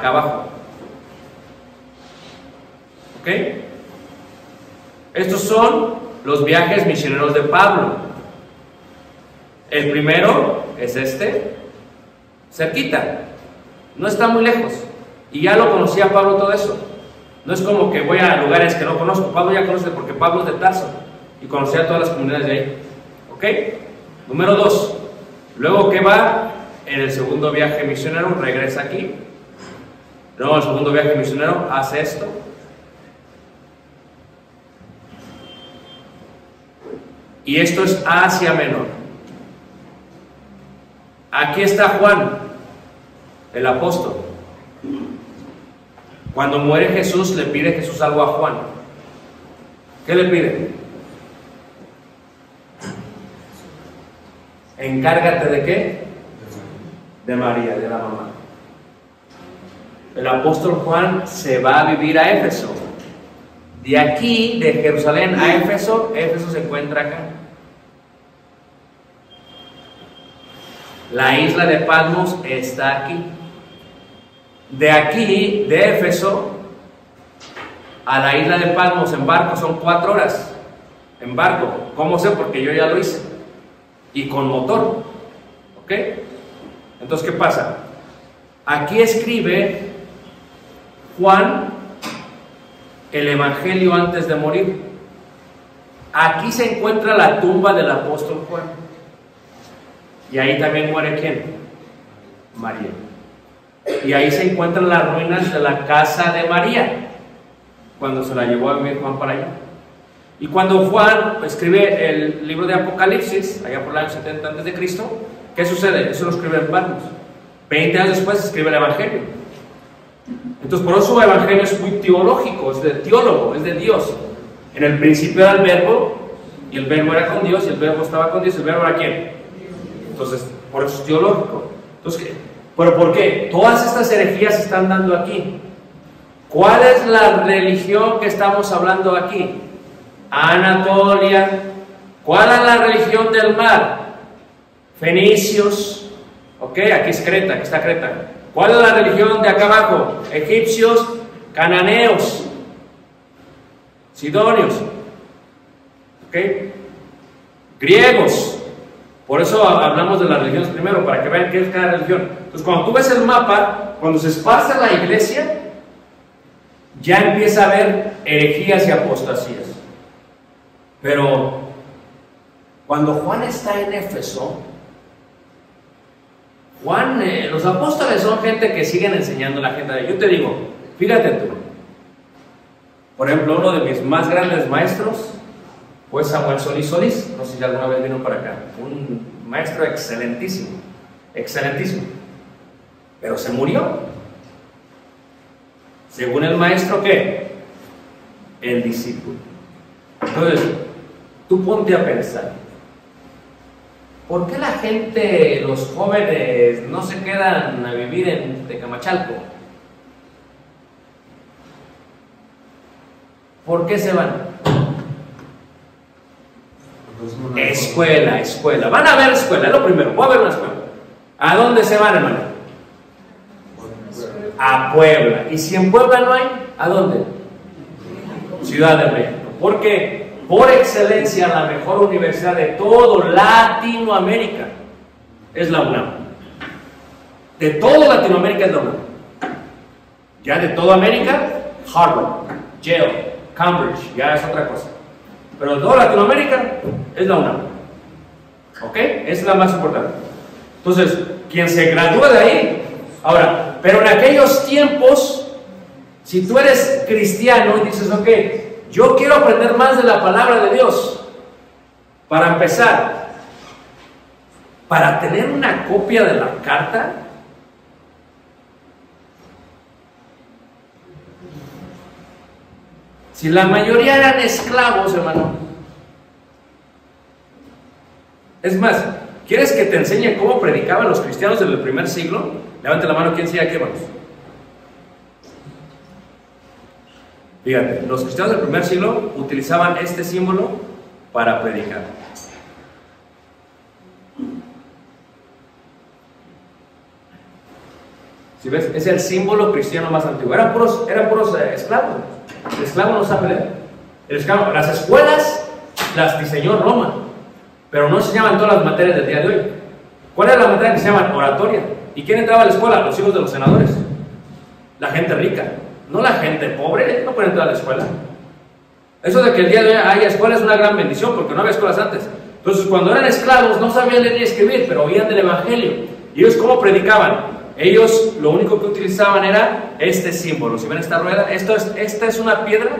acá abajo. ¿Ok? Estos son los viajes misioneros de Pablo. El primero es este, cerquita, no está muy lejos. Y ya lo conocía Pablo todo eso. No es como que voy a lugares que no conozco. Pablo ya conoce porque Pablo es de Tarso y conocía todas las comunidades de ahí. ¿Ok? Número dos. Luego que va en el segundo viaje misionero, regresa aquí. En el segundo viaje misionero hace esto. Y esto es Asia Menor. Aquí está Juan, el apóstol. Cuando muere Jesús, le pide Jesús algo a Juan. ¿Qué le pide? Encárgate de qué? De María, de la mamá. El apóstol Juan se va a vivir a Éfeso. De aquí, de Jerusalén a Éfeso, Éfeso se encuentra acá. La isla de Patmos está aquí. De aquí, de Éfeso, a la isla de Patmos en barco son cuatro horas. En barco. ¿Cómo sé? Porque yo ya lo hice. Y con motor. ¿Ok? Entonces, ¿qué pasa? Aquí escribe Juan el Evangelio antes de morir. Aquí se encuentra la tumba del apóstol Juan. Y ahí también muere quién? María. Y ahí se encuentran las ruinas de la casa de María, cuando se la llevó a vivir Juan para allá. Y cuando Juan escribe el libro de Apocalipsis, allá por el año 70 antes de Cristo, ¿qué sucede? Eso lo escribe en Patmos. 20 años después escribe el Evangelio. Entonces, por eso el Evangelio es muy teológico, es de teólogo, es de Dios. En el principio era el verbo, y el verbo era con Dios, y el verbo estaba con Dios, y el verbo era quién. Entonces, por eso es teológico. Entonces. ¿pero por qué? Todas estas herejías se están dando aquí. ¿Cuál es la religión que estamos hablando aquí? Anatolia. ¿Cuál es la religión del mar? Fenicios. Ok, aquí es Creta, aquí está Creta. ¿Cuál es la religión de acá abajo? Egipcios, cananeos, sidonios. ¿Ok? Griegos. Por eso hablamos de las religiones primero, para que vean qué es cada religión. Entonces, cuando tú ves el mapa, cuando se esparce la iglesia, ya empieza a haber herejías y apostasías. Pero cuando Juan está en Éfeso, Juan, eh, los apóstoles son gente que siguen enseñando a la gente. Yo te digo, fíjate tú. Por ejemplo, uno de mis más grandes maestros fue Samuel Solís Solís. No sé si alguna vez vino para acá. Un maestro excelentísimo. Excelentísimo. Pero se murió. Según el maestro, ¿qué? El discípulo. Entonces, tú ponte a pensar. ¿Por qué la gente, los jóvenes, no se quedan a vivir en Tecamachalco? ¿Por qué se van? Escuela, escuela. Van a ver escuela, es lo primero. Voy a ver una escuela. ¿A dónde se van, hermano? A Puebla. ¿Y si en Puebla no hay? ¿A dónde? Ciudad de México. Porque por excelencia la mejor universidad de todo Latinoamérica es la UNAM. De todo Latinoamérica es la UNAM. Ya de toda América, Harvard, Yale, Cambridge, ya es otra cosa. Pero de toda Latinoamérica es la UNAM. ¿Ok? Es la más importante. Entonces, quien se gradúa de ahí, ahora, pero en aquellos tiempos, si tú eres cristiano y dices, ok, yo quiero aprender más de la palabra de Dios, para empezar, para tener una copia de la carta, si la mayoría eran esclavos, hermano, es más, ¿quieres que te enseñe cómo predicaban los cristianos del primer siglo? Levante la mano, ¿quién sigue aquí, hermanos? Fíjate, los cristianos del primer siglo utilizaban este símbolo para predicar. Si ves, es el símbolo cristiano más antiguo. Eran puros, eran puros eh, esclavos. El esclavo no sabe leer. El las escuelas las diseñó Roma, pero no enseñaban todas las materias del día de hoy. ¿Cuál era la materia que se llama oratoria? ¿Y quién entraba a la escuela? Los hijos de los senadores. La gente rica. No la gente pobre, no puede entrar a la escuela. Eso de que el día de hoy haya escuela es una gran bendición, porque no había escuelas antes. Entonces, cuando eran esclavos, no sabían leer ni escribir, pero oían del Evangelio. ¿Y ellos cómo predicaban? Ellos lo único que utilizaban era este símbolo. Si ven esta rueda, esta es una piedra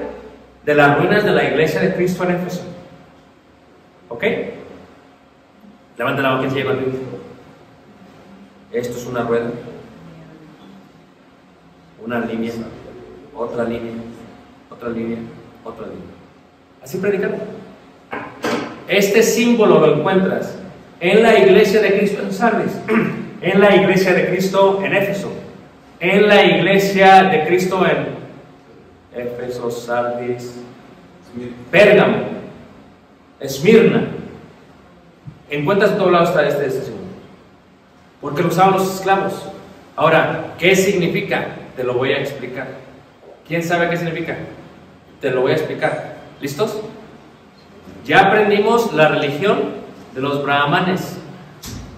de las ruinas de la iglesia de Cristo en Éfeso. ¿Ok? Levanta la mano que llega Esto es una rueda, una línea, otra línea, otra línea, otra línea. Así predican. Este símbolo lo encuentras en la iglesia de Cristo en Sardis, en la iglesia de Cristo en Éfeso, en la iglesia de Cristo en Éfeso, Sardis, Pérgamo, Esmirna. Encuentras en todo lado está este, este símbolo. Porque lo usaban los esclavos. Ahora, ¿qué significa? Te lo voy a explicar. ¿Quién sabe qué significa? Te lo voy a explicar. ¿Listos? Ya aprendimos la religión de los brahmanes.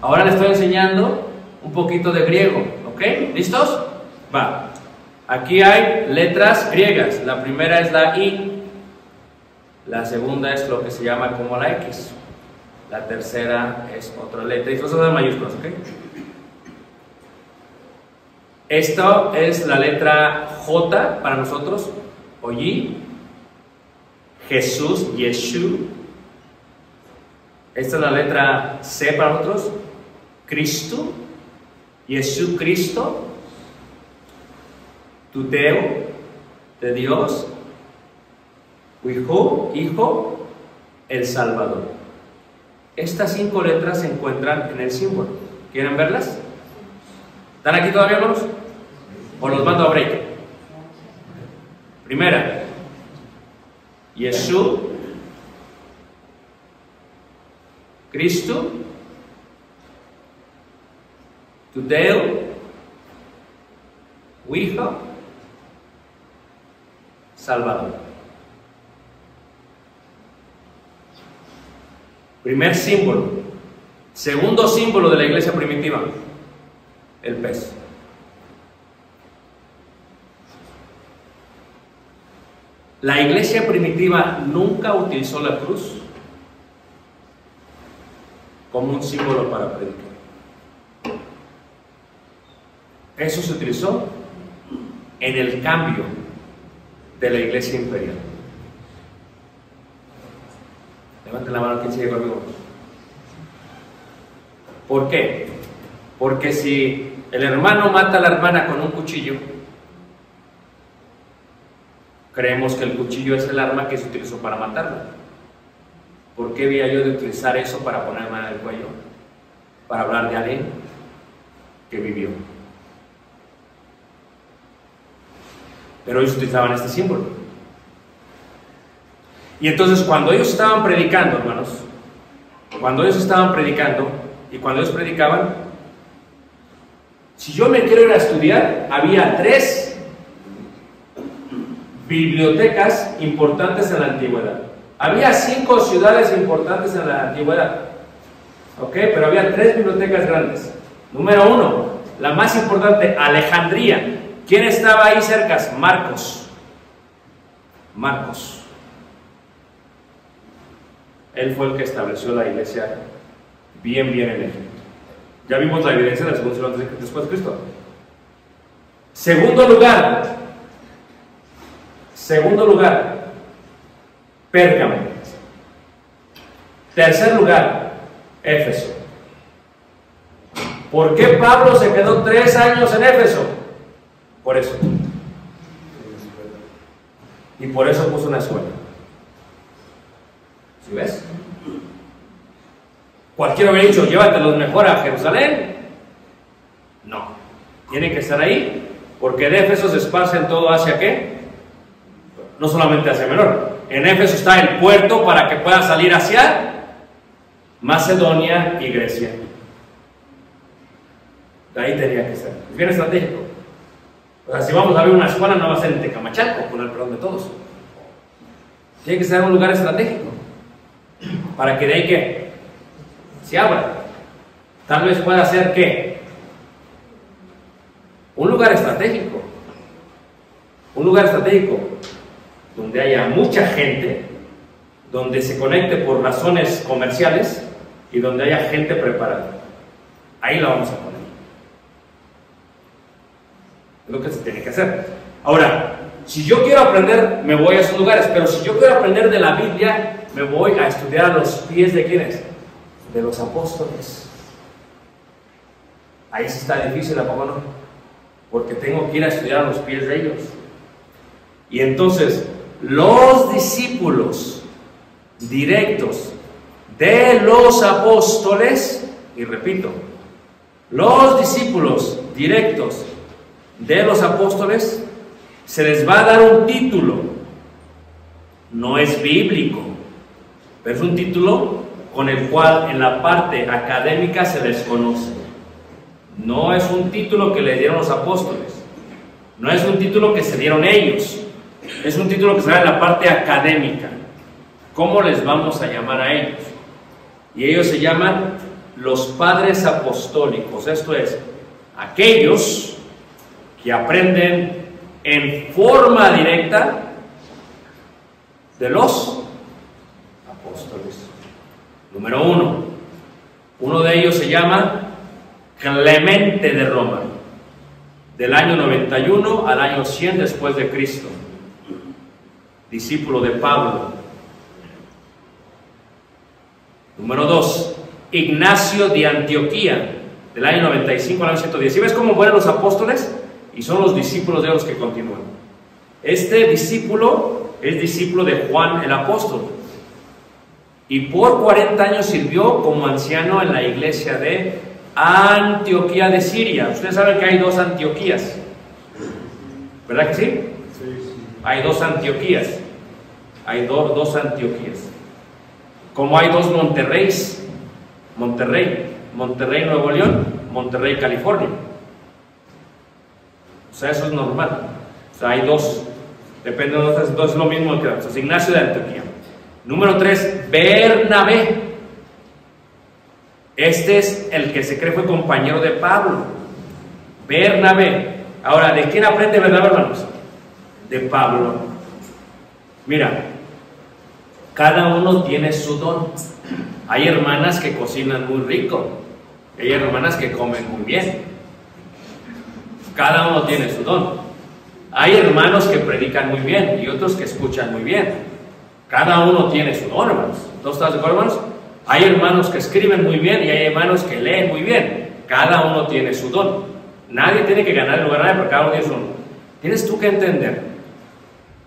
Ahora les estoy enseñando un poquito de griego. ¿Ok? ¿Listos? Va. Aquí hay letras griegas. La primera es la I. La segunda es lo que se llama como la X. La tercera es otra letra. Y son mayúsculas. ¿Ok? Esto es la letra J para nosotros, Oyi, Jesús, Yeshu. Esta es la letra C para nosotros, Cristo, Jesús Cristo, Tuteo, de Dios, Hijo, Hijo, el Salvador. Estas cinco letras se encuentran en el símbolo. ¿Quieren verlas? ¿Están aquí todavía, hermanos? ¿O los mando a break? Primera, Jesús, Cristo, Tudeo, Hijo, Salvador. Primer símbolo. Segundo símbolo de la iglesia primitiva, el pez. La iglesia primitiva nunca utilizó la cruz como un símbolo para predicar. Eso se utilizó en el cambio de la iglesia imperial. Levanten la mano quien sigue conmigo. ¿Por qué? Porque si el hermano mata a la hermana con un cuchillo, creemos que el cuchillo es el arma que se utilizó para matarla. ¿Por qué había yo de utilizar eso para ponerme en el cuello? Para hablar de alguien que vivió. Pero ellos utilizaban este símbolo. Y entonces cuando ellos estaban predicando, hermanos, cuando ellos estaban predicando y cuando ellos predicaban, si yo me quiero ir a estudiar, había tres bibliotecas importantes en la antigüedad. Había cinco ciudades importantes en la antigüedad. ¿Ok? Pero había tres bibliotecas grandes. Número uno, la más importante, Alejandría. ¿Quién estaba ahí cerca? Marcos. Marcos. Él fue el que estableció la iglesia bien, bien en Egipto. Ya vimos la evidencia del segundo siglo después de Cristo. Segundo lugar, segundo lugar, Pérgamo. Tercer lugar, Éfeso. ¿Por qué Pablo se quedó tres años en Éfeso? Por eso. Y por eso puso una escuela. ¿Sí ves? Cualquiera hubiera dicho, llévatelos mejor a Jerusalén. No. Tienen que estar ahí, porque de Éfeso se esparcen todo hacia qué? No solamente hacia Menor. En Éfeso está el puerto para que pueda salir hacia Macedonia y Grecia. De ahí tenía que ser. Es bien estratégico. O sea, si vamos a ver una escuela, no va a ser en Tecamachalco, con el perdón de todos. Tiene que ser en un lugar estratégico. Para que de ahí que se abra. Tal vez pueda ser que un lugar estratégico. Un lugar estratégico donde haya mucha gente, donde se conecte por razones comerciales y donde haya gente preparada. Ahí la vamos a poner. Es lo que se tiene que hacer. Ahora, si yo quiero aprender, me voy a esos lugares, pero si yo quiero aprender de la Biblia, me voy a estudiar a los pies de quiénes? De los apóstoles. Ahí sí está difícil, ¿a? Porque tengo que ir a estudiar a los pies de ellos. Y entonces, los discípulos directos de los apóstoles, y repito, los discípulos directos de los apóstoles, se les va a dar un título. No es bíblico, pero es un título con el cual en la parte académica se les conoce. No es un título que le dieron los apóstoles. No es un título que se dieron ellos. Es un título que se da en la parte académica. ¿Cómo les vamos a llamar a ellos? Y ellos se llaman los padres apostólicos. Esto es, aquellos que aprenden en forma directa de los apóstoles. Número uno, uno de ellos se llama Clemente de Roma, del año 91 al año 100 después de Cristo, discípulo de Pablo. Número dos, Ignacio de Antioquía, del año 95 al año 110. ¿Sí ves cómo mueren los apóstoles? y son los discípulos de los que continúan. Este discípulo es discípulo de Juan el apóstol y por 40 años sirvió como anciano en la iglesia de Antioquía de Siria. Ustedes saben que hay dos Antioquías, ¿verdad que sí? Hay dos Antioquías, hay dos Antioquías. Como hay dos Monterreys, Monterrey, Monterrey Nuevo León, Monterrey California. O sea, eso es normal. O sea, hay dos. Depende de nosotros, dos es lo mismo que Entonces, Ignacio de Antioquía. Número tres, Bernabé. Este es el que se cree fue compañero de Pablo. Bernabé. Ahora, ¿de quién aprende Bernabé, hermanos? De Pablo. Mira, cada uno tiene su don. Hay hermanas que cocinan muy rico. Hay hermanas que comen muy bien. Cada uno tiene su don. Hay hermanos que predican muy bien y otros que escuchan muy bien. Cada uno tiene su don, hermanos. ¿Todos están de acuerdo, hermanos? Hay hermanos que escriben muy bien y hay hermanos que leen muy bien. Cada uno tiene su don. Nadie tiene que ganar el lugar nadie, pero cada uno tiene su don. Tienes tú que entender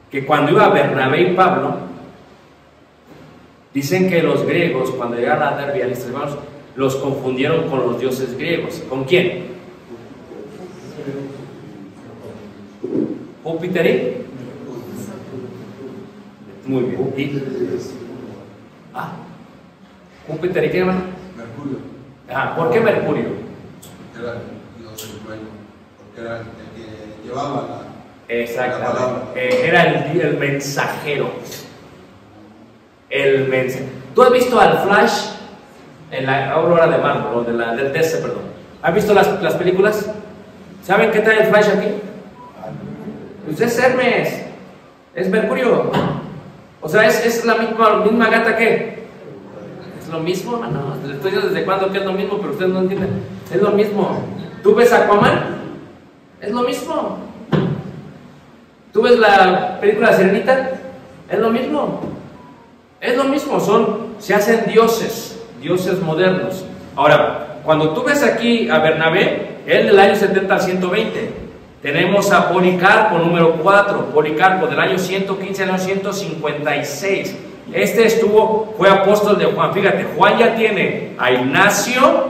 que cuando iba Bernabé y Pablo, dicen que los griegos, cuando llegaron a Derbe, hermanos, los confundieron con los dioses griegos. ¿Con quién? Júpiter muy bien. ¿Y? Ah, Júpiter y qué hermano? Mercurio, Ah, ¿por qué Mercurio? porque era el dios del trueno, porque era el que llevaba la, la Exactamente. palabra. Eh, era el, el mensajero. El mensajero. ¿Tú has visto al Flash en la Aurora de Mármol, o de la, del DC, perdón? ¿Has visto las, las películas? ¿Saben qué trae el Flash aquí? Pues es Hermes, es Mercurio. O sea, es, es la misma, misma gata que. Es lo mismo, hermano. Les estoy diciendo desde cuándo que es lo mismo, pero ustedes no entienden. Es lo mismo. ¿Tú ves Aquaman? Es lo mismo. ¿Tú ves la película Sirenita? Es lo mismo. Es lo mismo, son, se hacen dioses, dioses modernos. Ahora, cuando tú ves aquí a Bernabé, él del año 70 al 120. Tenemos a Policarpo, número 4, Policarpo del año 115 al año 156. Este estuvo, fue apóstol de Juan. Fíjate, Juan ya tiene a Ignacio,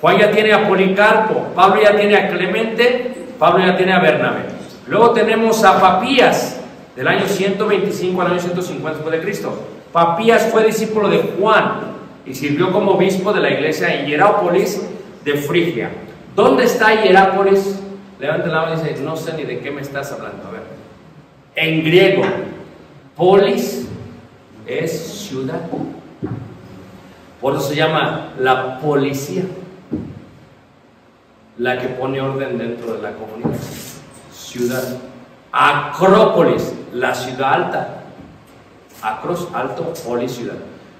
Juan ya tiene a Policarpo, Pablo ya tiene a Clemente, Pablo ya tiene a Bernabé. Luego tenemos a Papías, del año 125 al año 150 después de Cristo. Papías fue discípulo de Juan y sirvió como obispo de la iglesia en Hierápolis de Frigia. ¿Dónde está Hierápolis? Levanta la mano y dice, no sé ni de qué me estás hablando. A ver. En griego, polis es ciudad. Por eso se llama la policía, la que pone orden dentro de la comunidad. Ciudad. Acrópolis, la ciudad alta. Acros, alto, polis, ciudad.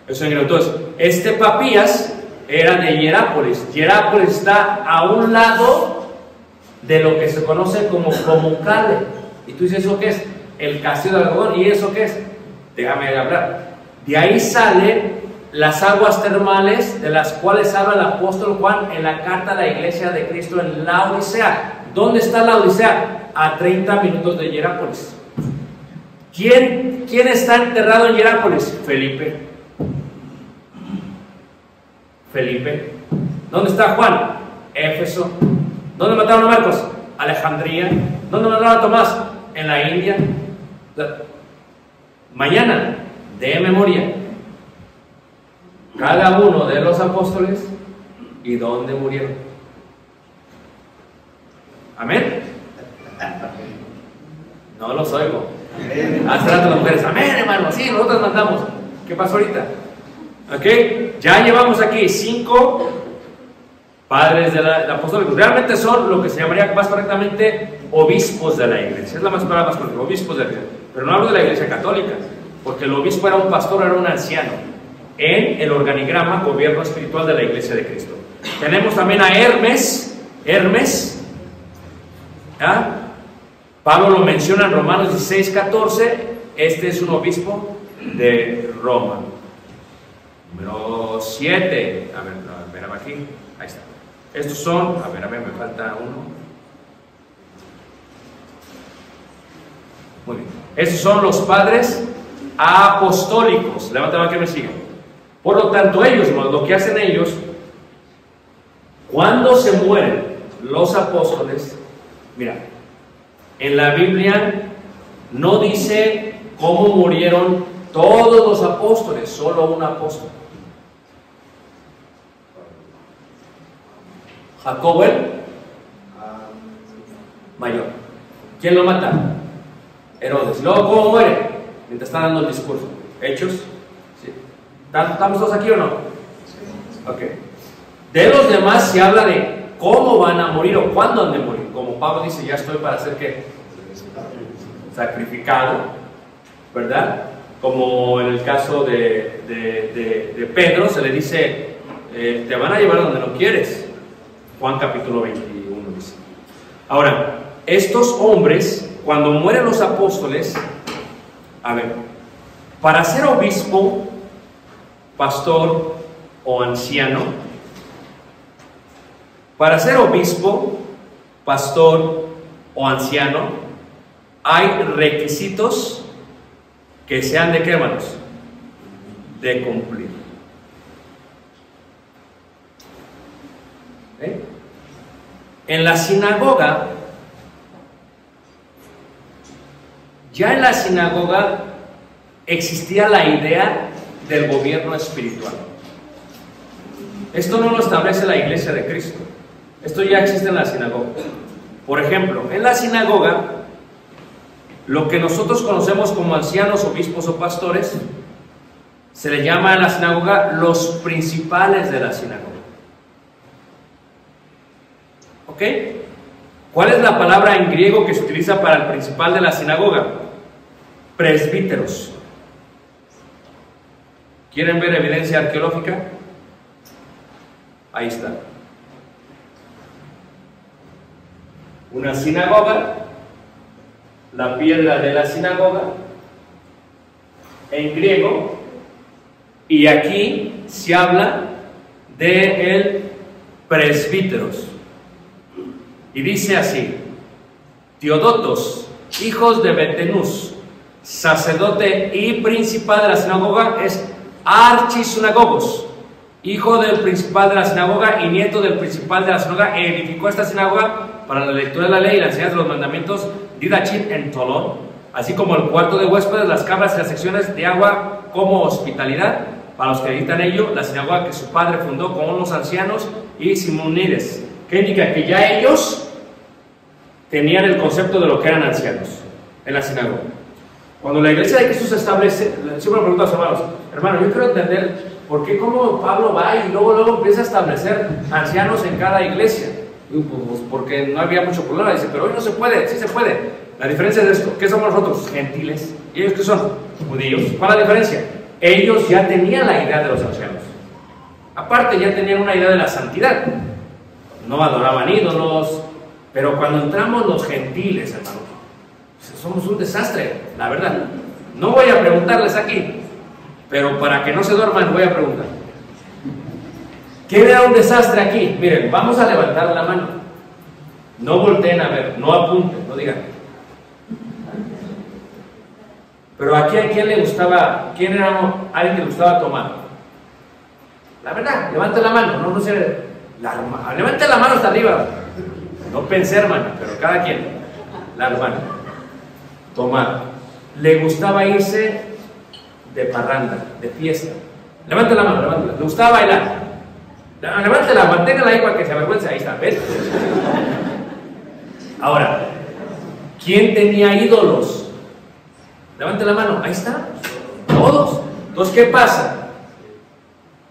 Eso en griego. Entonces, este Papías era de Hierápolis. Hierápolis está a un lado de lo que se conoce como Comucale. Y tú dices, ¿eso qué es? El castillo de algodón. ¿Y eso qué es? Déjame hablar. De ahí salen las aguas termales de las cuales habla el apóstol Juan en la carta a la iglesia de Cristo en la Odisea. ¿Dónde está la Odisea? A 30 minutos de Hierápolis. ¿Quién, ¿Quién está enterrado en Hierápolis? Felipe. Felipe. ¿Dónde está Juan? Éfeso. ¿Dónde mataron a Marcos? Alejandría. ¿Dónde mataron a Tomás? En la India. Mañana, de memoria, cada uno de los apóstoles y dónde murieron. Amén. No los oigo. Hace rato las mujeres, amén, hermano, sí, nosotros mandamos. ¿Qué pasó ahorita? Ok, ya llevamos aquí cinco padres de la, de apostólicos. Realmente son lo que se llamaría más correctamente obispos de la iglesia. Es la más palabra más correcta, obispos de la iglesia. Pero no hablo de la iglesia católica, porque el obispo era un pastor, era un anciano en el organigrama gobierno espiritual de la iglesia de Cristo. Tenemos también a Hermes, Hermes, ¿ah? Pablo lo menciona en Romanos 16, 14, este es un obispo de Roma. Número 7, a ver, a ver, aquí, ahí está. Estos son, a ver, a ver, me falta uno. Muy bien. Estos son los padres apostólicos. Levántame que me sigan. Por lo tanto, ellos, lo que hacen ellos, cuando se mueren los apóstoles, mira, en la Biblia no dice cómo murieron todos los apóstoles, solo un apóstol. Jacobo el mayor. ¿Quién lo mata? Herodes. Luego, ¿cómo muere? Mientras está dando el discurso. ¿Hechos? Sí. ¿Estamos todos aquí o no? Ok. De los demás se habla de cómo van a morir o cuándo han de morir. Como Pablo dice, ya estoy para ser que sacrificado, ¿verdad? Como en el caso de, de, de, de Pedro, se le dice, eh, te van a llevar donde no quieres. Juan capítulo 21 dice. Ahora, estos hombres, cuando mueren los apóstoles, a ver, para ser obispo, pastor o anciano, para ser obispo, pastor o anciano, hay requisitos que sean de qué, hermanos? De cumplir. ¿Eh? En la sinagoga, ya en la sinagoga existía la idea del gobierno espiritual. Esto no lo establece la iglesia de Cristo. Esto ya existe en la sinagoga. Por ejemplo, en la sinagoga, lo que nosotros conocemos como ancianos, obispos o pastores, se le llama en la sinagoga los principales de la sinagoga. ¿Cuál es la palabra en griego que se utiliza para el principal de la sinagoga? Presbíteros. ¿Quieren ver evidencia arqueológica? Ahí está. Una sinagoga, la piedra de la sinagoga, en griego, y aquí se habla de el presbíteros. Y dice así, Teodotos, hijos de Betenús, sacerdote y principal de la sinagoga, es archisunagogos, hijo del principal de la sinagoga y nieto del principal de la sinagoga, edificó esta sinagoga para la lectura de la ley y la enseñanza de los mandamientos, Didachit en Tolón, así como el cuarto de huéspedes, las cabras y las secciones de agua como hospitalidad, para los que editan ello, la sinagoga que su padre fundó con unos ancianos y simonides, indica que ya ellos tenían el concepto de lo que eran ancianos en la sinagoga. Cuando la iglesia de Cristo se establece, siempre me pregunto a los hermanos, hermano, yo quiero entender por qué cómo Pablo va y luego, luego empieza a establecer ancianos en cada iglesia. Pues, pues, porque no había mucho problema. Dice, pero hoy no se puede, sí se puede. La diferencia es esto, ¿qué somos nosotros? Gentiles. ¿Y ellos qué son? Judíos. ¿Cuál es la diferencia? Ellos ya tenían la idea de los ancianos. Aparte, ya tenían una idea de la santidad. No adoraban ídolos. Pero cuando entramos los gentiles, hermano, somos un desastre, la verdad. No voy a preguntarles aquí, pero para que no se duerman voy a preguntar. ¿Qué era un desastre aquí? Miren, vamos a levantar la mano. No volteen a ver, no apunten, no digan. Pero aquí a quién le gustaba, quién era alguien que le gustaba tomar. La verdad, levante la mano, no, no sé. La, levante la mano hasta arriba. No pensé, hermano, pero cada quien. La hermana. Tomar. Le gustaba irse de parranda, de fiesta. Levante la mano, levante. Le gustaba bailar. Levántela, manténgala ahí para que se avergüence. Ahí está, ¿ves? Ahora, ¿quién tenía ídolos? Levante la mano, ahí está. Todos. Entonces, ¿qué pasa?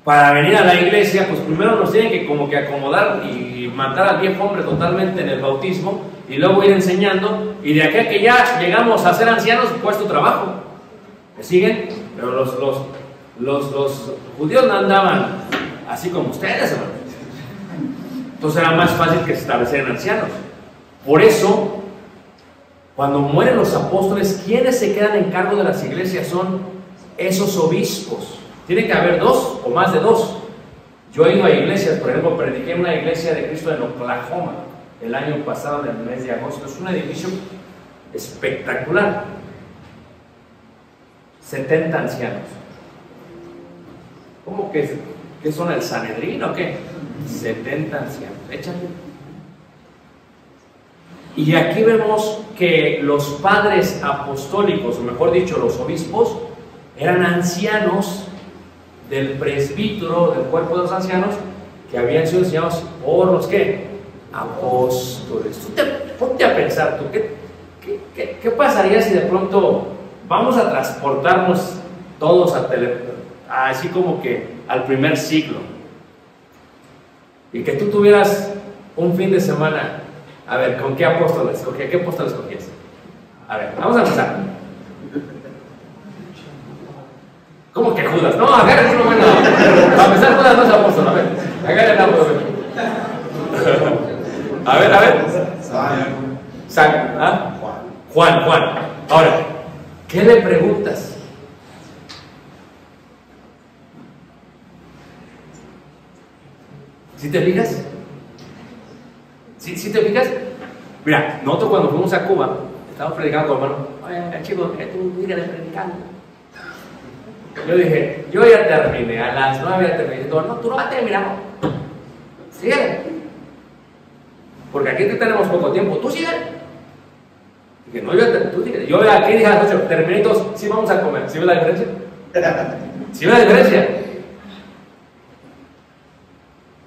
Para venir a la iglesia, pues primero nos tienen que como que acomodar y matar al viejo hombre totalmente en el bautismo y luego ir enseñando. Y de aquí a que ya llegamos a ser ancianos, puesto trabajo. ¿Me siguen? Pero los, los, los, los judíos no andaban así como ustedes, hermano. Entonces era más fácil que se establecieran ancianos. Por eso, cuando mueren los apóstoles, quienes se quedan en cargo de las iglesias son esos obispos. Tiene que haber dos o más de dos. Yo he ido a iglesias, por ejemplo, prediqué en una iglesia de Cristo en Oklahoma el año pasado, en el mes de agosto. Es un edificio espectacular. 70 ancianos. ¿Cómo que, que son el Sanedrín o qué? 70 ancianos. Échale. Y aquí vemos que los padres apostólicos, o mejor dicho, los obispos, eran ancianos del presbítero, del cuerpo de los ancianos, que habían sido enseñados por los que? Apóstoles. Tú te, ponte a pensar, tú, ¿qué, qué, qué, pasaría si de pronto vamos a transportarnos todos a tele, así como que al primer siglo? Y que tú tuvieras un fin de semana a ver, ¿con qué apóstol escogías? ¿Qué apóstol escogías? A ver, vamos a empezar. ¿Cómo que Judas? No, agarren uno bueno. Para empezar, Judas no es apóstol. A ver, agarren a uno. A ver, a ver. San- ¿ah? Juan, Juan. Ahora, ¿qué le preguntas? ¿Sí te fijas? ¿Sí, sí te fijas? Mira, nosotros cuando fuimos a Cuba, estábamos predicando con hermano. Oye, chicos, eh, tú dígale predicando. Yo dije, yo ya terminé, a las nueve ya terminé. Digo, no, tú no vas a terminar. Sigue. Porque aquí te tenemos poco tiempo. Tú sigue. Dije, no, yo, te- tú sigue. Yo aquí dije a las ocho, terminé y todos, sí vamos a comer. ¿Sí ves la diferencia? ¿Sí ves la diferencia?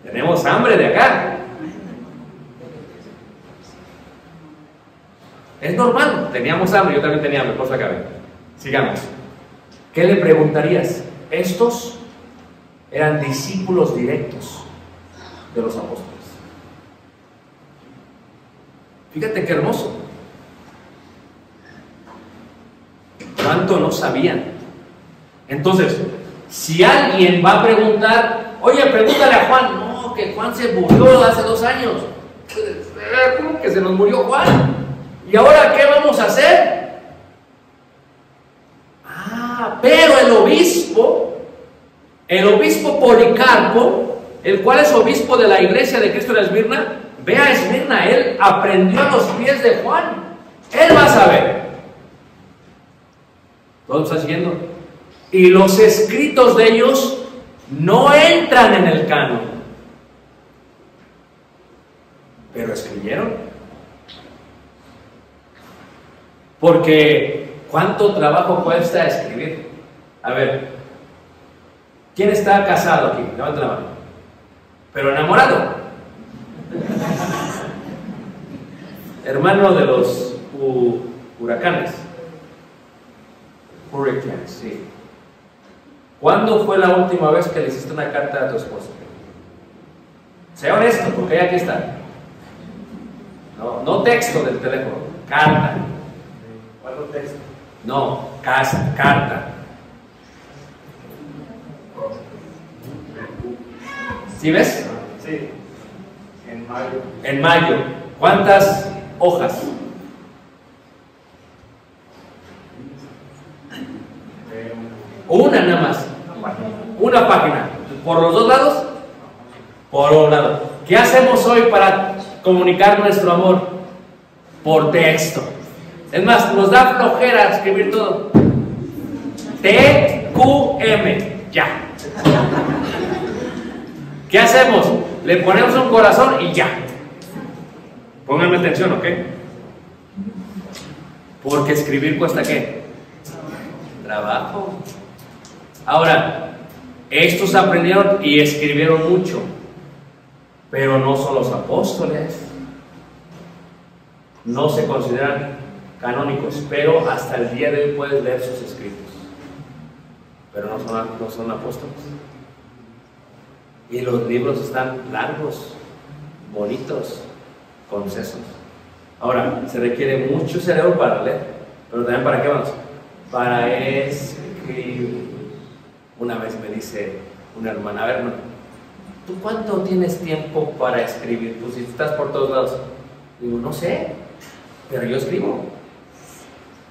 Tenemos hambre de acá. Es normal, teníamos hambre, yo también tenía hambre, por acabé. Sigamos. ¿Qué le preguntarías? Estos eran discípulos directos de los apóstoles. Fíjate qué hermoso. ¿Cuánto no sabían? Entonces, si alguien va a preguntar, oye, pregúntale a Juan, no, que Juan se murió hace dos años. ¿Cómo que se nos murió Juan? ¿Y ahora qué vamos a hacer? Ah, pero el obispo, el obispo Policarpo, el cual es obispo de la iglesia de Cristo de Esmirna, ve a Esmirna, él aprendió a los pies de Juan. Él va a saber. ¿Todo está siguiendo? Y los escritos de ellos no entran en el canon. Pero escribieron. Porque ¿cuánto trabajo cuesta escribir? A ver, ¿quién está casado aquí? Levanta la mano. Pero enamorado. Hermano de los hu- huracanes. Hurricanes, sí. ¿Cuándo fue la última vez que le hiciste una carta a tu esposa? Sea honesto, porque ella aquí está. No, no texto del teléfono, carta. ¿Cuál texto? No, casa, carta. ¿Sí ves? Sí. En mayo. En mayo. ¿Cuántas hojas? Eh, Una nada más. Una página. ¿Por los dos lados? Por un lado. ¿Qué hacemos hoy para comunicar nuestro amor? Por texto. Es más, nos da flojera escribir todo. TQM. Ya. ¿Qué hacemos? Le ponemos un corazón y ya. Pónganme atención, ¿ok? Porque escribir cuesta qué? Trabajo. Ahora, estos aprendieron y escribieron mucho, pero no son los apóstoles. No se consideran canónicos, pero hasta el día de hoy puedes leer sus escritos. Pero no son, no son apóstoles. Y los libros están largos, bonitos, concesos. Ahora, se requiere mucho cerebro para leer, pero también para qué vamos? Para escribir. Una vez me dice una hermana, a ver, hermano, ¿tú cuánto tienes tiempo para escribir? Pues si estás por todos lados. Digo, no sé, pero yo escribo.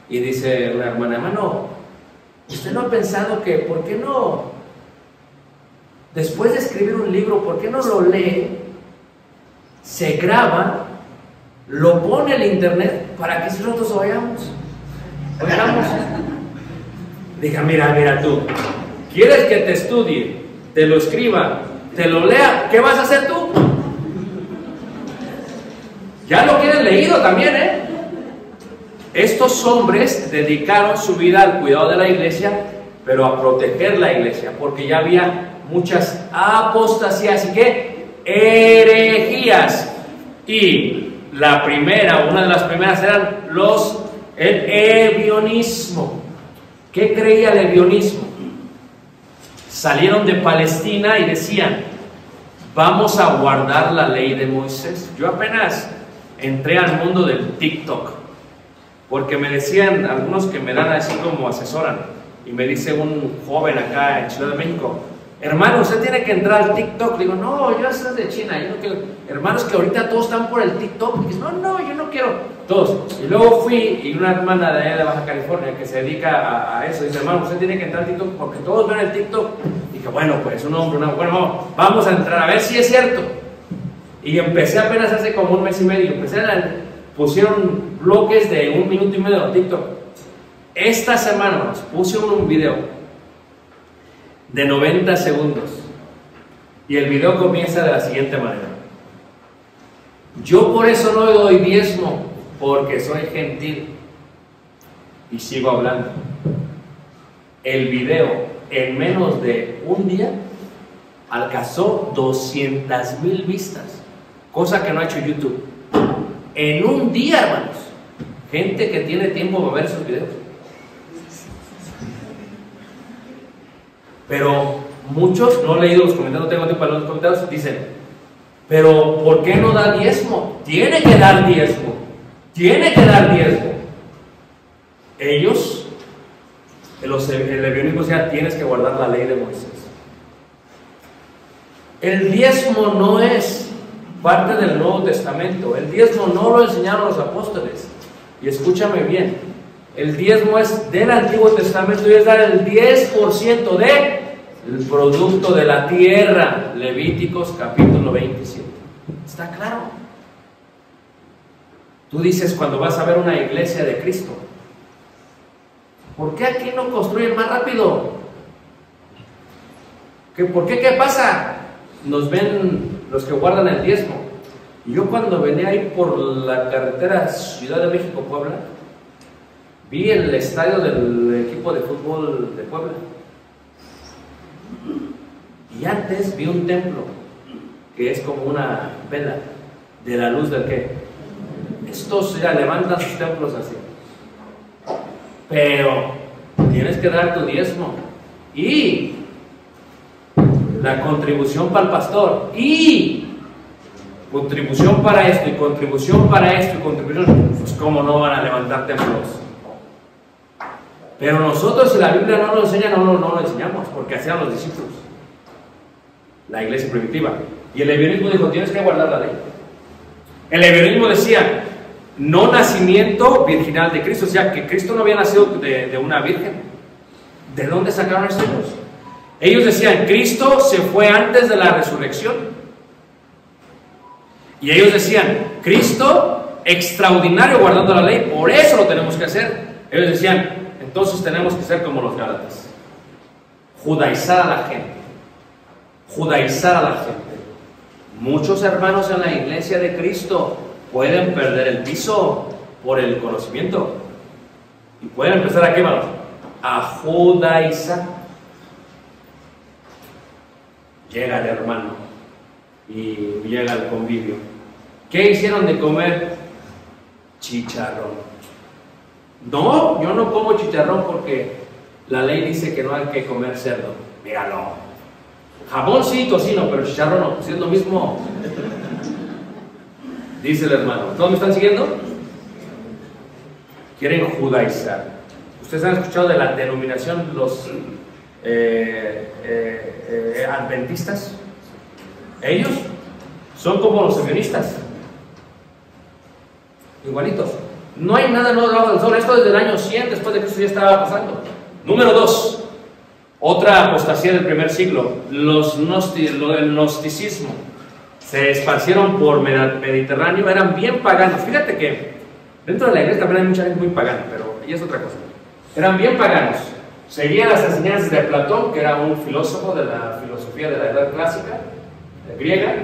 Y dice una hermana, hermano, ¿usted no ha pensado que, ¿por qué no? Después de escribir un libro, ¿por qué no lo lee? Se graba, lo pone al internet para que nosotros oigamos. Oigamos. Diga, mira, mira tú, ¿quieres que te estudie, te lo escriba, te lo lea? ¿Qué vas a hacer tú? Ya lo quieres leído también, ¿eh? Estos hombres dedicaron su vida al cuidado de la iglesia, pero a proteger la iglesia, porque ya había muchas apostasías y que herejías. Y la primera, una de las primeras eran los el ebionismo. ¿Qué creía el ebionismo? Salieron de Palestina y decían, vamos a guardar la ley de Moisés. Yo apenas entré al mundo del TikTok, porque me decían algunos que me dan así como asesoran, y me dice un joven acá en Ciudad de México, Hermano, usted tiene que entrar al TikTok. Digo, no, yo soy de China. Hermanos, que ahorita todos están por el TikTok. Digo, no, no, yo no quiero. Todos. Y luego fui y una hermana de allá de Baja California que se dedica a, eso dice, hermano, usted tiene que entrar al TikTok porque todos ven el TikTok. Dije, bueno, pues un hombre, una Bueno, vamos a entrar a ver si es cierto. Y empecé apenas hace como un mes y medio. Empecé a, pusieron bloques de un minuto y medio en TikTok. Esta semana hermanos, puse un video de 90 segundos. Y el video comienza de la siguiente manera. Yo por eso no doy diezmo, porque soy gentil. Y sigo hablando. El video en menos de un día alcanzó 200 mil vistas, cosa que no ha hecho YouTube. En un día, hermanos. Gente que tiene tiempo para ver sus videos. Pero muchos, no he leído los comentarios, no tengo tiempo para los comentarios, dicen, pero ¿por qué no da diezmo? Tiene que dar diezmo, tiene que dar diezmo. Ellos, los, el levianismo decía, tienes que guardar la ley de Moisés. El diezmo no es parte del Nuevo Testamento, el diezmo no lo enseñaron los apóstoles. Y escúchame bien, el diezmo es del Antiguo Testamento y es dar el 10% de el producto de la tierra. Levíticos capítulo 27. ¿Está claro? Tú dices cuando vas a ver una iglesia de Cristo, ¿por qué aquí no construyen más rápido? ¿Qué, ¿Por qué? ¿Qué pasa? Nos ven los que guardan el diezmo. Yo cuando venía ahí por la carretera Ciudad de México-Puebla, vi el estadio del equipo de fútbol de Puebla. Y antes vi un templo que es como una vela de la luz del que. Estos ya levantan sus templos así. Pero tienes que dar tu diezmo. Y la contribución para el pastor. Y contribución para esto, y contribución para esto, y contribución. Pues, ¿cómo no van a levantar templos? Pero nosotros, si la Biblia no lo enseña, no, no, no lo enseñamos, porque hacían los discípulos. La iglesia primitiva. Y el hebraísmo dijo, tienes que guardar la ley. El hebraísmo decía, no nacimiento virginal de Cristo, o sea, que Cristo no había nacido de, de una virgen. ¿De dónde sacaron estos? Ellos decían, Cristo se fue antes de la resurrección. Y ellos decían, Cristo extraordinario guardando la ley, por eso lo tenemos que hacer. Ellos decían, entonces tenemos que ser como los Gálatas. Judaizar a la gente. Judaizar a la gente. Muchos hermanos en la iglesia de Cristo pueden perder el piso por el conocimiento. Y pueden empezar a qué, A judaizar. Llega el hermano y llega el convivio. ¿Qué hicieron de comer? Chicharrón. No, yo no como chicharrón porque la ley dice que no hay que comer cerdo. Míralo. Jabón sí, tocino, pero chicharrón no. Si es lo mismo. Dice el hermano. ¿Todos me están siguiendo? Quieren judaizar. ¿Ustedes han escuchado de la denominación los eh, eh, eh, adventistas? Ellos son como los feministas. Igualitos. No hay nada nuevo debajo del sol. Esto desde el año 100 después de Cristo ya estaba pasando. Número 2. Otra apostasía del primer siglo. Los gnosti, el gnosticismo. Se esparcieron por Mediterráneo. Eran bien paganos. Fíjate que dentro de la iglesia también hay mucha gente muy pagana, pero ya es otra cosa. Eran bien paganos. Seguían las enseñanzas de Platón, que era un filósofo de la filosofía de la edad clásica, griega.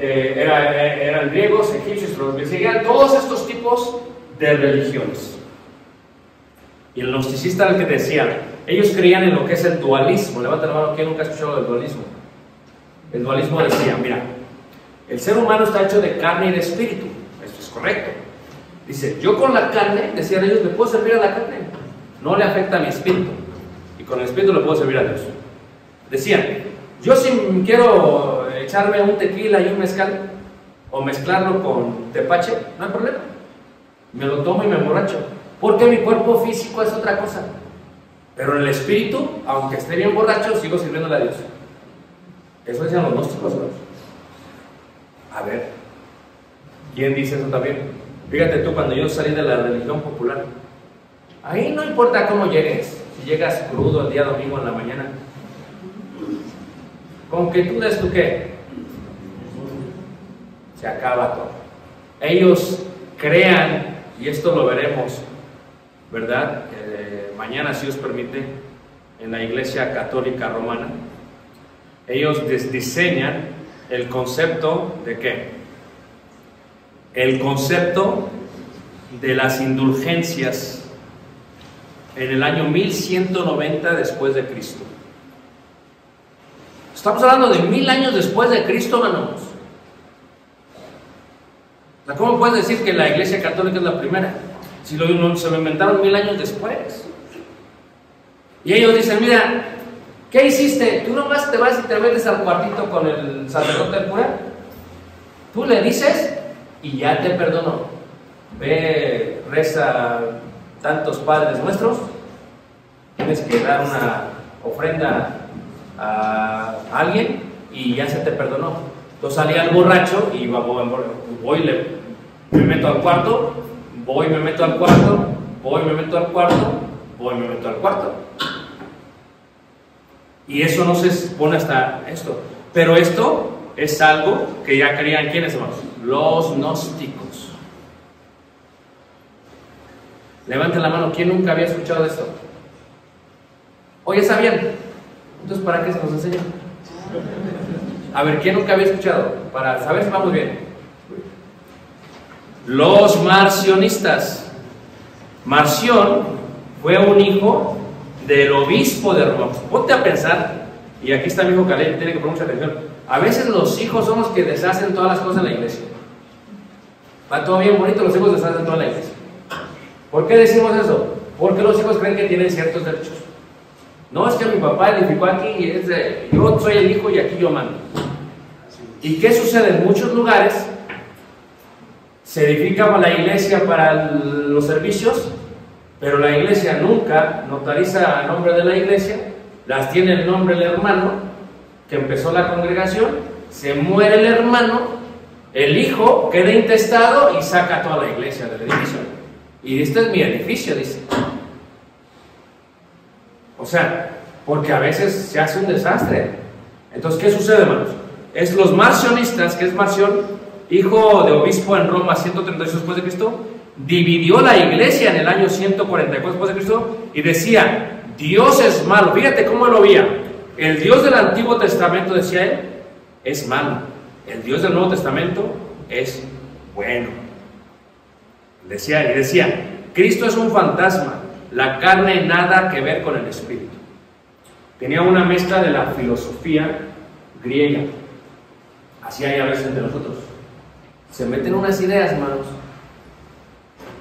Eh, era, eh, eran griegos, egipcios, seguían todos estos tipos de religiones. Y el gnosticista era el que decía, ellos creían en lo que es el dualismo. Levanta la mano, ¿quién nunca ha escuchado del dualismo? El dualismo decía, mira, el ser humano está hecho de carne y de espíritu. Esto es correcto. Dice, yo con la carne, decían ellos, le puedo servir a la carne. No le afecta mi espíritu. Y con el espíritu le puedo servir a Dios. Decían, yo si quiero echarme un tequila y un mezcal, o mezclarlo con tepache, no hay problema me lo tomo y me emborracho. Porque mi cuerpo físico es otra cosa. Pero el espíritu, aunque esté bien borracho, sigo sirviéndole a Dios. Eso decían los gnósticos. A ver, ¿quién dice eso también? Fíjate tú, cuando yo salí de la religión popular, ahí no importa cómo llegues, si llegas crudo el día domingo en la mañana, con que tú des tu qué, se acaba todo. Ellos crean, y esto lo veremos, ¿verdad? Mañana, si os permite, en la Iglesia Católica Romana, ellos diseñan el concepto de qué? El concepto de las indulgencias en el año 1190 después de Cristo. Estamos hablando de mil años después de Cristo, hermanos. ¿Cómo puedes decir que la Iglesia Católica es la primera? Si lo, se lo inventaron mil años después. Y ellos dicen, mira, ¿qué hiciste? Tú nomás te vas y te metes al cuartito con el sacerdote del cura. Tú le dices y ya te perdonó. Ve, reza tantos padres nuestros. Tienes que dar una ofrenda a alguien y ya se te perdonó. Entonces salía el borracho y iba, voy, voy, le- me meto al cuarto, voy, me meto al cuarto, voy, me meto al cuarto, voy, me meto al cuarto. Y eso no se pone hasta esto. Pero esto es algo que ya creían quiénes, hermanos? Los gnósticos. Levanten la mano, ¿quién nunca había escuchado de esto? ¿O ya sabían? Entonces, ¿para qué se nos enseña? A ver, ¿quién nunca había escuchado? Para saber si vamos bien. Los marcionistas. Marción fue un hijo del obispo de Roma. Ponte a pensar, y aquí está mi hijo Caleb, tiene que poner mucha atención. A veces los hijos son los que deshacen todas las cosas en la iglesia. Va todo bien bonito, los hijos deshacen toda la iglesia. ¿Por qué decimos eso? Porque los hijos creen que tienen ciertos derechos. No, es que mi papá edificó aquí y yo soy el hijo y aquí yo mando. ¿Y qué sucede? En muchos lugares se edifica la iglesia para los servicios, pero la iglesia nunca notariza el nombre de la iglesia, las tiene el nombre del hermano que empezó la congregación, se muere el hermano, el hijo queda intestado y saca toda la iglesia del edificio. Y este es mi edificio, dice. O sea, porque a veces se hace un desastre. Entonces, ¿qué sucede, hermanos? Es los marcionistas, que es Marción, hijo de obispo en Roma 138 después de Cristo, dividió la iglesia en el año 144 después de Cristo y decía, Dios es malo. Fíjate cómo lo veía. El Dios del Antiguo Testamento, decía él, es malo. El Dios del Nuevo Testamento es bueno. Decía, y decía, Cristo es un fantasma, la carne nada que ver con el espíritu. Tenía una mezcla de la filosofía griega. Así hay a veces entre nosotros. Se meten unas ideas, hermanos.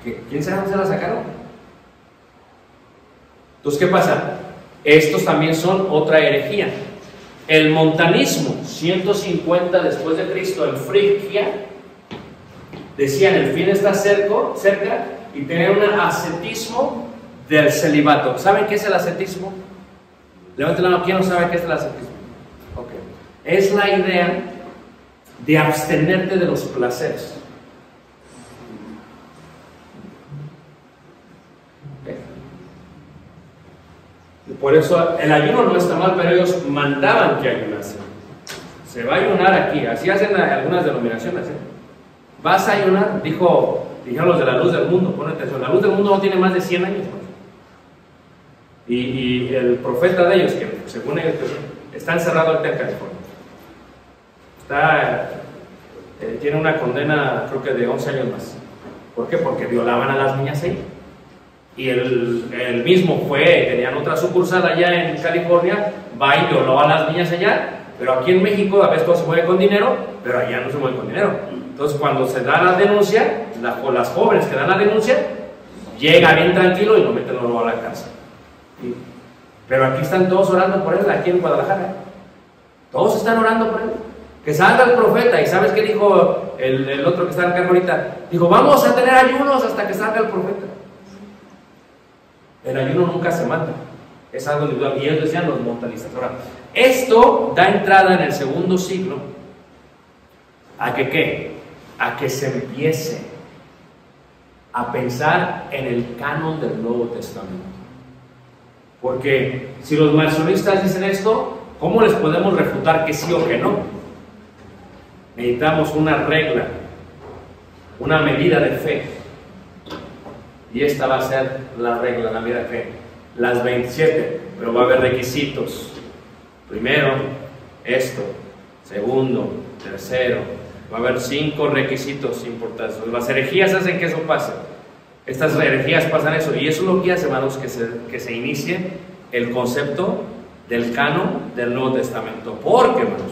¿Quién sabe dónde se las sacaron? Entonces, ¿qué pasa? Estos también son otra herejía. El montanismo, 150 después de Cristo, en Frigia, decían el fin está cerca, cerca y tener un ascetismo del celibato. ¿Saben qué es el ascetismo? Levanten la mano, ¿quién no sabe qué es el ascetismo? Ok. Es la idea de abstenerte de los placeres. Y Por eso el ayuno no está mal, pero ellos mandaban que ayunasen. Se va a ayunar aquí, así hacen algunas denominaciones. ¿eh? Vas a ayunar, dijo, dijeron los de la luz del mundo, pon atención, la luz del mundo no tiene más de 100 años. pues. Y, el profeta de ellos, que según ellos pues, está encerrado en California, eh, tiene una condena creo que de 11 años más. ¿Por qué? Porque violaban a las niñas ahí. Y él, mismo fue, tenían otra sucursal allá en California, va y violó a las niñas allá, pero aquí en México a veces todo se mueve con dinero, pero allá no se mueve con dinero. Entonces cuando se da la denuncia, las jóvenes que dan la denuncia, llega bien tranquilo y lo meten luego a la cárcel. Pero aquí están todos orando por él, aquí en Guadalajara. Todos están orando por él. Que salga el profeta. ¿Y sabes qué dijo el, otro que está cargo ahorita? Dijo, vamos a tener ayunos hasta que salga el profeta. El ayuno nunca se mata. Es algo individual. Y ellos decían los montalistas. Ahora, esto da entrada en el segundo siglo a que qué? A que se empiece a pensar en el canon del Nuevo Testamento. Porque si los marcionistas dicen esto, ¿cómo les podemos refutar que sí o que no? Necesitamos una regla, una medida de fe. Y esta va a ser la regla, la medida de fe. Las 27, pero va a haber requisitos. Primero, esto. Segundo, tercero. Va a haber cinco requisitos importantes. Las herejías hacen que eso pase. Estas herejías pasan eso. Y eso es lo que hace, hermanos, que se, que se inicie el concepto del canon del Nuevo Testamento. Porque, hermanos,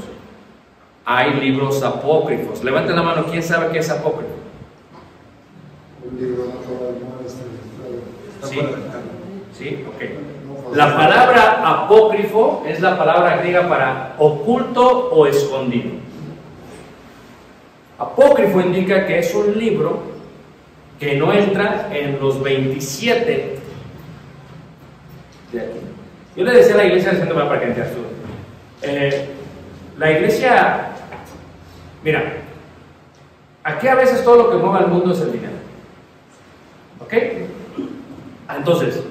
hay libros apócrifos. Levanten la mano, ¿quién sabe qué es apócrifo? Un libro no Sí. ¿Sí? Ok. La palabra apócrifo es la palabra griega para oculto o escondido. Apócrifo indica que es un libro que no entra en los 27 de aquí. Yo le decía a la iglesia, para que entiendas tú, eh, la iglesia, mira, aquí a veces todo lo que mueve al mundo es el dinero. ¿Ok? Entonces,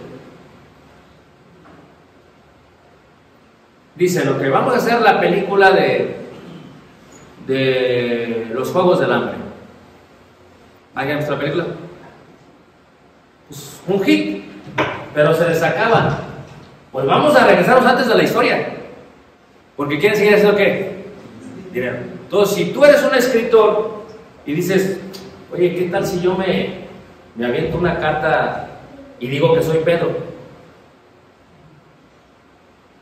dice lo que vamos a hacer la película de, de los Juegos del Hambre. ¿Alguien ha visto la película? Pues, un hit, pero se les acaba. Pues vamos a regresarnos antes de la historia. Porque quieren seguir haciendo qué? Dinero. Entonces, si tú eres un escritor y dices, oye, ¿qué tal si yo me, me aviento una carta y digo que soy Pedro?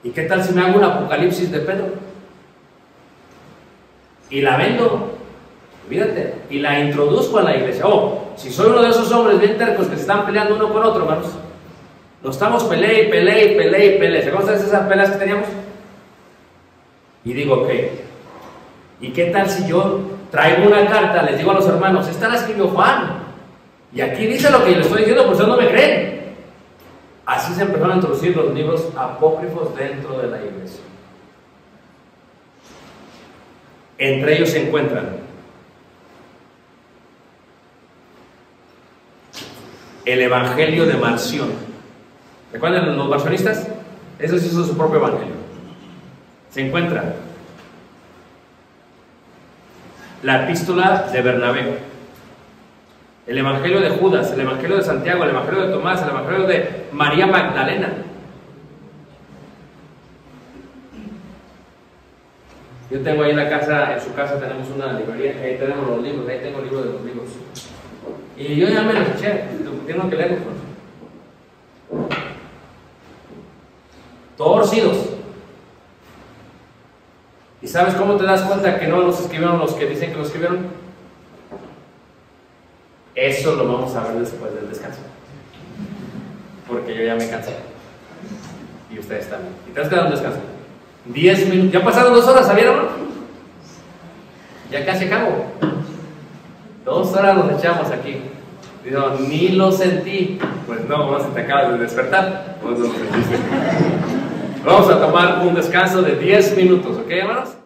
¿Y qué tal si me hago un apocalipsis de Pedro? Y la vendo, olvídate, y la introduzco a la iglesia. Oh, si soy uno de esos hombres bien tercos que se están peleando uno con otro, hermanos, nos estamos peleando y peleando y peleando y peleando. ¿Se acuerdan de esas peleas que teníamos? Y digo, ok, ¿y qué tal si yo traigo una carta, les digo a los hermanos, esta la escribió Juan, y aquí dice lo que yo les estoy diciendo, por eso no me creen? Así se empezaron a introducir los libros apócrifos dentro de la iglesia. Entre ellos se encuentran el Evangelio de Marción. ¿Recuerdan los marcionistas? Eso hizo su propio Evangelio. Se encuentra la epístola de Bernabé, el Evangelio de Judas, el Evangelio de Santiago, el Evangelio de Tomás, el Evangelio de María Magdalena. Yo tengo ahí en la casa, en su casa tenemos una librería, ahí tenemos los libros, ahí tengo el libro de los libros. Y yo ya me los eché, tengo que leerlos. pues. Torcidos. ¿Y sabes cómo te das cuenta que no los escribieron los que dicen que los escribieron? Eso lo vamos a ver después del descanso. Porque yo ya me cansé. Y ustedes también. ¿Y te has quedado un descanso? Diez minutos. Ya pasaron dos horas, ¿sabieron? Ya casi acabo. Dos horas nos echamos aquí. Digo, ni lo sentí. Pues no, vamos a te acabas de despertar. Pues no lo sentiste. Vamos a tomar un descanso de 10 minutos, ¿ok, hermanos?